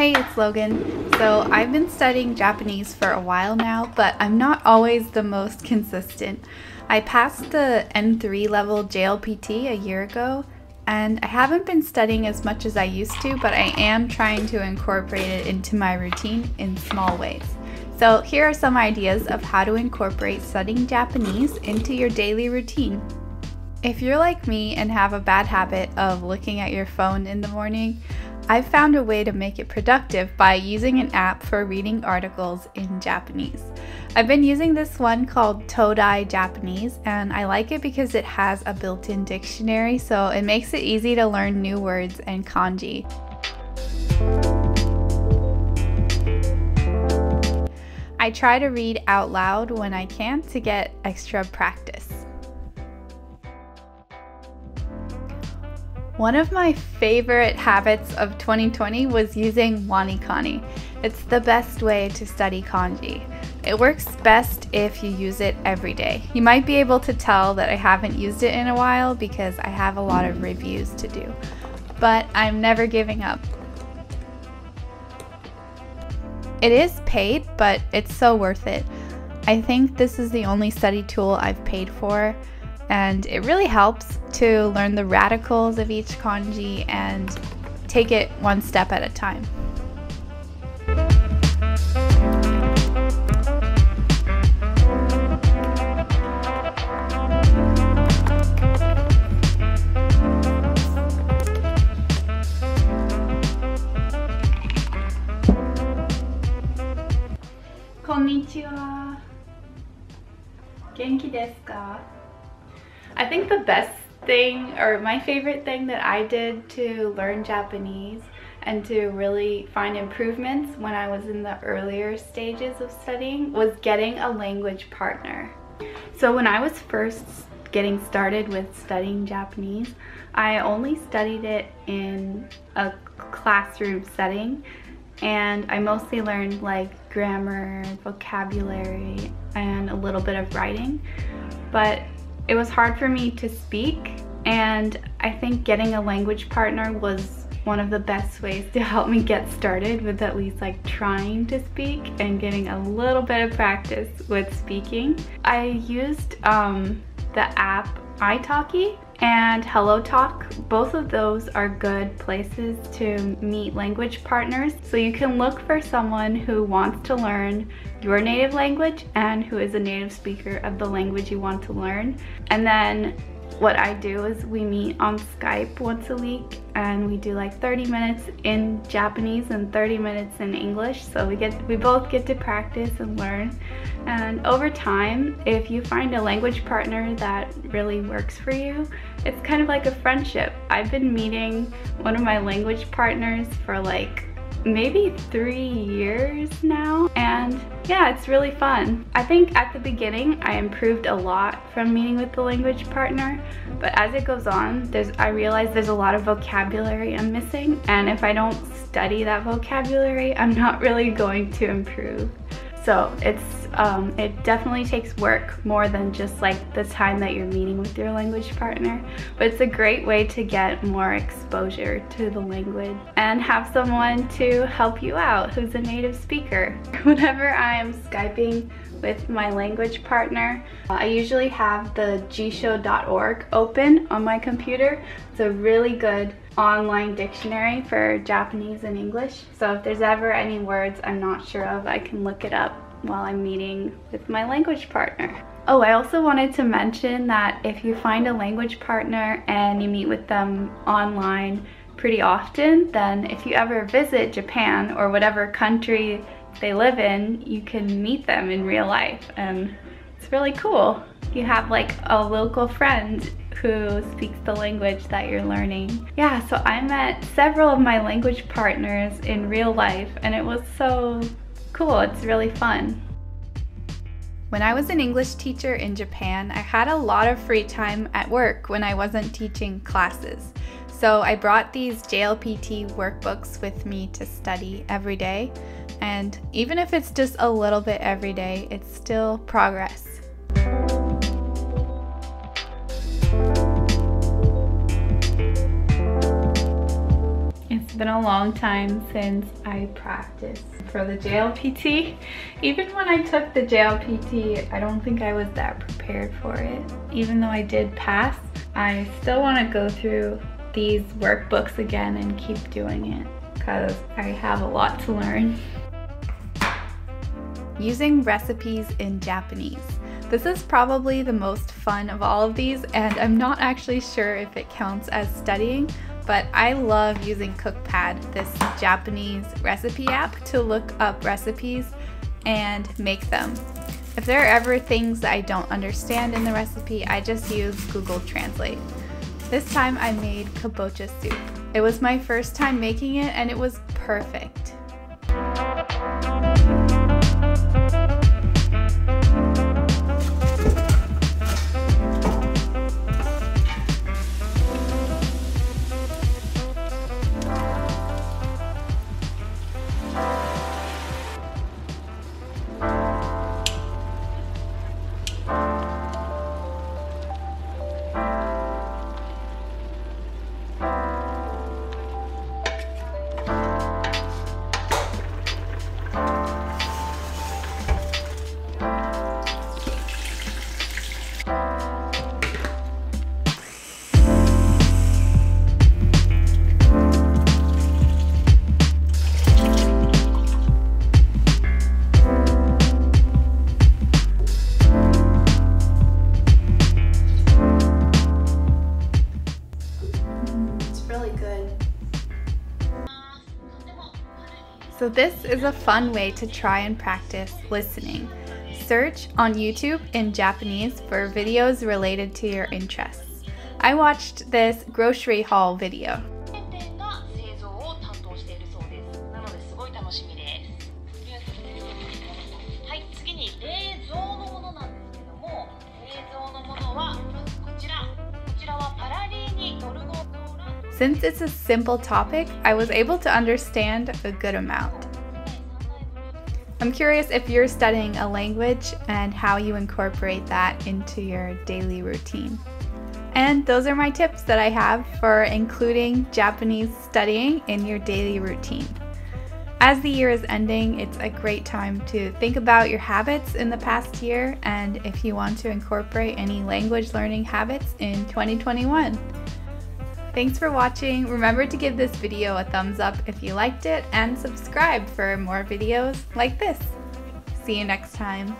Hey, it's Logan. So, I've been studying Japanese for a while now, but I'm not always the most consistent. I passed the N3 level JLPT a year ago, and I haven't been studying as much as I used to, but I am trying to incorporate it into my routine in small ways. So, here are some ideas of how to incorporate studying Japanese into your daily routine. If you're like me and have a bad habit of looking at your phone in the morning, I've found a way to make it productive by using an app for reading articles in Japanese. I've been using this one called Todai Japanese, and I like it because it has a built in dictionary, so it makes it easy to learn new words and kanji. I try to read out loud when I can to get extra practice. One of my favorite habits of 2020 was using WaniKani. It's the best way to study kanji. It works best if you use it every day. You might be able to tell that I haven't used it in a while because I have a lot of reviews to do. But I'm never giving up. It is paid, but it's so worth it. I think this is the only study tool I've paid for and it really helps to learn the radicals of each kanji and take it one step at a time. Konnichiwa. Genki desu ka? I think the best thing or my favorite thing that I did to learn Japanese and to really find improvements when I was in the earlier stages of studying was getting a language partner. So when I was first getting started with studying Japanese, I only studied it in a classroom setting and I mostly learned like grammar, vocabulary, and a little bit of writing. But it was hard for me to speak and I think getting a language partner was one of the best ways to help me get started with at least like trying to speak and getting a little bit of practice with speaking. I used um, the app italki and HelloTalk. Both of those are good places to meet language partners. So you can look for someone who wants to learn your native language and who is a native speaker of the language you want to learn. And then what I do is we meet on Skype once a week and we do like 30 minutes in Japanese and 30 minutes in English so we get we both get to practice and learn. And over time if you find a language partner that really works for you it's kind of like a friendship. I've been meeting one of my language partners for like maybe three years now. And yeah it's really fun. I think at the beginning I improved a lot from meeting with the language partner. But as it goes on there's I realize there's a lot of vocabulary I'm missing. And if I don't study that vocabulary I'm not really going to improve. So it's um, it definitely takes work more than just like the time that you're meeting with your language partner. But it's a great way to get more exposure to the language and have someone to help you out who's a native speaker. Whenever I'm Skyping with my language partner. I usually have the jisho.org open on my computer. It's a really good online dictionary for Japanese and English. So if there's ever any words I'm not sure of, I can look it up while I'm meeting with my language partner. Oh, I also wanted to mention that if you find a language partner and you meet with them online pretty often, then if you ever visit Japan or whatever country they live in, you can meet them in real life and it's really cool. You have like a local friend who speaks the language that you're learning. Yeah, so I met several of my language partners in real life and it was so cool. It's really fun. When I was an English teacher in Japan, I had a lot of free time at work when I wasn't teaching classes. So I brought these JLPT workbooks with me to study every day. And even if it's just a little bit every day, it's still progress. Been a long time since I practiced for the JLPT. Even when I took the JLPT, I don't think I was that prepared for it. Even though I did pass, I still want to go through these workbooks again and keep doing it because I have a lot to learn. Using recipes in Japanese. This is probably the most fun of all of these and I'm not actually sure if it counts as studying, but I love using CookPad, this Japanese recipe app, to look up recipes and make them. If there are ever things that I don't understand in the recipe, I just use Google Translate. This time I made kabocha soup. It was my first time making it and it was perfect. So this is a fun way to try and practice listening. Search on YouTube in Japanese for videos related to your interests. I watched this grocery haul video. Since it's a simple topic, I was able to understand a good amount. I'm curious if you're studying a language and how you incorporate that into your daily routine. And those are my tips that I have for including Japanese studying in your daily routine. As the year is ending, it's a great time to think about your habits in the past year and if you want to incorporate any language learning habits in 2021. Thanks for watching. Remember to give this video a thumbs up if you liked it and subscribe for more videos like this. See you next time.